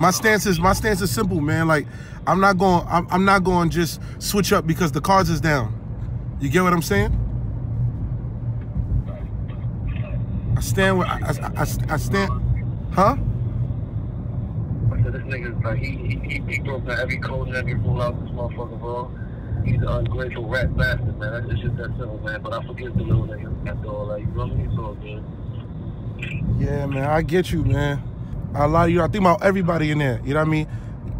My stance is my stance is simple, man. Like I'm not going I'm, I'm not going to just switch up because the cards is down. You get what I'm saying? I stand with I, I, I, I stand huh? I this nigga's like he he, he, he broke down every code and every rule out this motherfucker, bro. He's an ungrateful rat bastard, man. It's just that simple, man. But I forgive the little nigga after all that. You know what I mean? It's all good. Yeah, man, I get you, man. I lie you. I think about everybody in there. You know what I mean?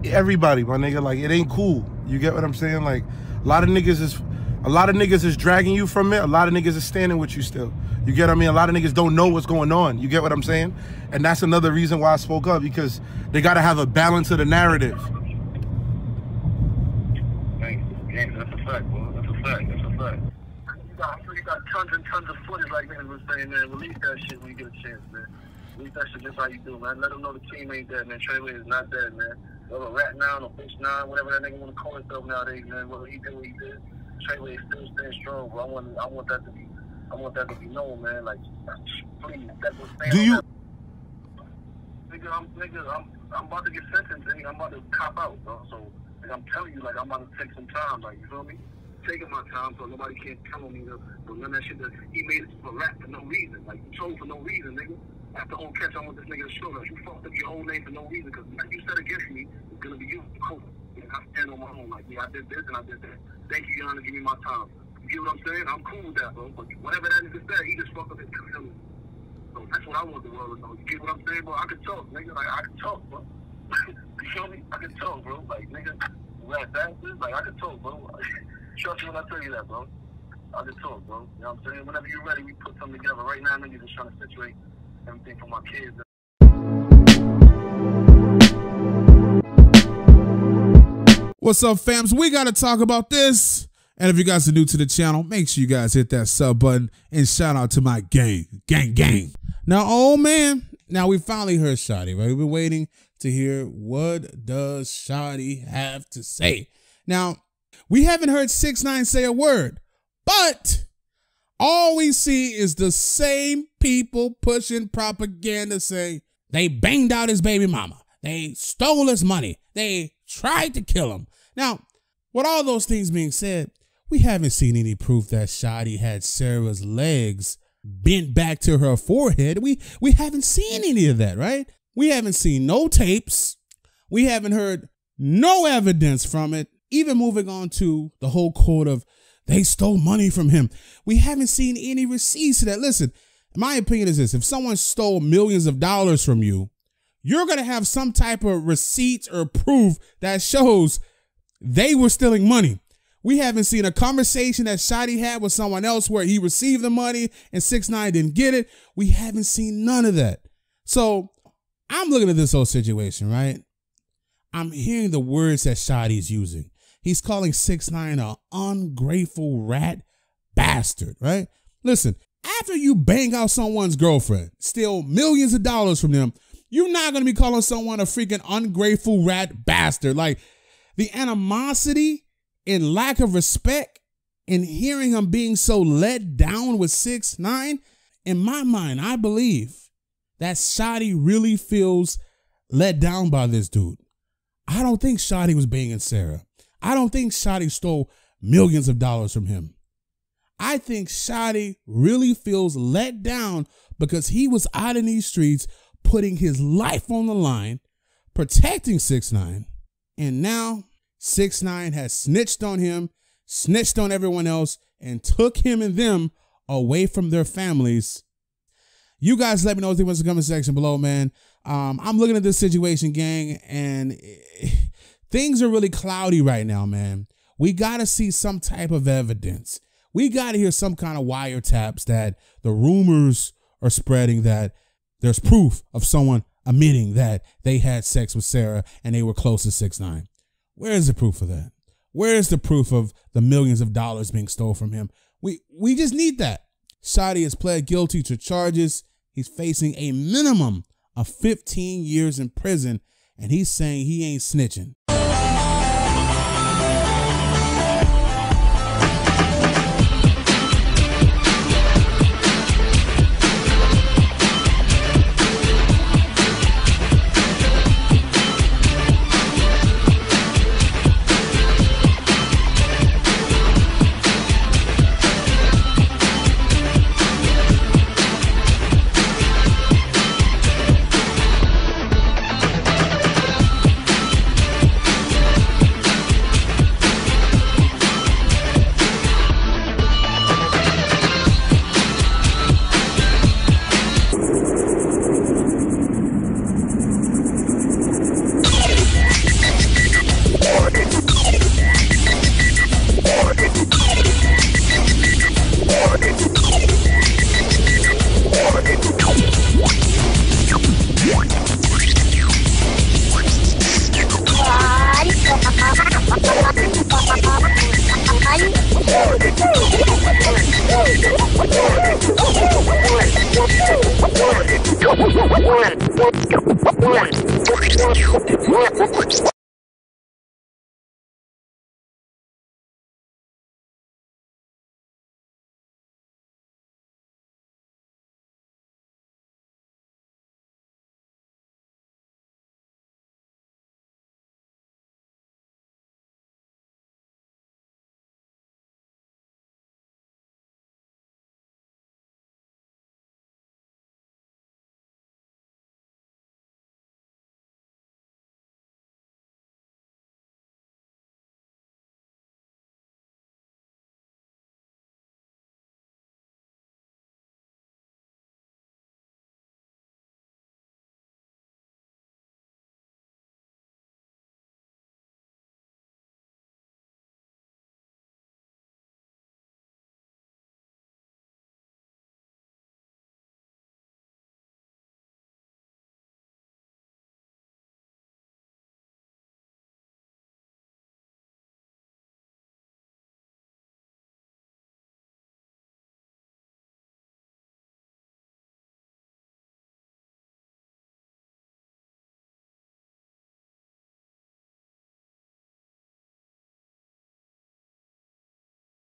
Everybody, my nigga. Like it ain't cool. You get what I'm saying? Like a lot of niggas is, a lot of niggas is dragging you from it. A lot of niggas is standing with you still. You get what I mean? A lot of niggas don't know what's going on. You get what I'm saying? And that's another reason why I spoke up because they gotta have a balance of the narrative. Thanks. Thanks. That's a fact, bro. That's a fact. That's a fact. You got, you got tons and tons of footage like niggas was saying, man. Release that shit when you get a chance, man. That shit just how you do, man. Let them know the team ain't dead, man. Treyway is not dead, man. Whether rat now or fish now, whatever that nigga want to call himself nowadays, man. Whether he did what he did, Treyway is still staying strong, bro. I want, I want that to be, I want that to be known, man. Like, please, that was Do you Nigga, I'm, nigga, I'm, I'm about to get sentenced, and I'm about to cop out, bro. So, like, I'm telling you, like, I'm about to take some time, like, you feel me? Taking my time so nobody can't tell me to, to none of that shit that he made it for rap for no reason. Like, you chose for no reason, nigga. After whole catch, I want this nigga to show us you fucked up your whole name for no reason, because nothing you said against me it's gonna be to court. And I stand on my own, like, yeah, I did this and I did that. Thank you, Honor, give me my time. You get what I'm saying? I'm cool with that, bro. But whatever that nigga said, he just fucked up his feelings. So that's what I want the world to know. You get what I'm saying, bro? I can talk, nigga. Like, I can talk, bro. you feel me? I can talk, bro. Like, nigga, rat bastard. Like, I can talk, bro. When I tell you that, bro. I can talk, bro. You know what I'm saying? Whenever you're ready, we put something together. Right now, just trying to situate everything for my kids. What's up, fams? We got to talk about this. And if you guys are new to the channel, make sure you guys hit that sub button and shout out to my gang, gang, gang. Now, oh man, now we finally heard Shotti, right? We've been waiting to hear what does Shotti have to say. Now, we haven't heard Six Nine say a word, but all we see is the same people pushing propaganda saying they banged out his baby mama, they stole his money, they tried to kill him. Now, with all those things being said, we haven't seen any proof that Shotti had Sarah's legs bent back to her forehead. We we haven't seen any of that, right? We haven't seen no tapes. We haven't heard no evidence from it. Even moving on to the whole quote of they stole money from him. We haven't seen any receipts to that. Listen, my opinion is this if someone stole millions of dollars from you, you're going to have some type of receipt or proof that shows they were stealing money. We haven't seen a conversation that Shotti had with someone else where he received the money and 6 9 didn't get it. We haven't seen none of that. So I'm looking at this whole situation, right? I'm hearing the words that Shotti's using. He's calling 6 9 an ungrateful rat bastard, right? Listen, after you bang out someone's girlfriend, steal millions of dollars from them, you're not to be calling someone a freaking ungrateful rat bastard. Like, the animosity and lack of respect and hearing him being so let down with six nine, in my mind, I believe that Shotti really feels let down by this dude. I don't think Shotti was banging Sarah. I don't think Shotti stole millions of dollars from him. I think Shotti really feels let down because he was out in these streets putting his life on the line, protecting 6 9 and now six nine has snitched on him, snitched on everyone else, and took him and them away from their families. You guys let me know what you in the comment section below, man. Um, I'm looking at this situation, gang, and things are really cloudy right now, man. We got to see some type of evidence. We got to hear some kind of wiretaps that the rumors are spreading that there's proof of someone admitting that they had sex with Sarah and they were close to six nine. Where is the proof of that? Where is the proof of the millions of dollars being stolen from him? We we just need that. Shotti has pled guilty to charges. He's facing a minimum of 15 years in prison, and he's saying he ain't snitching. One. One. One. One.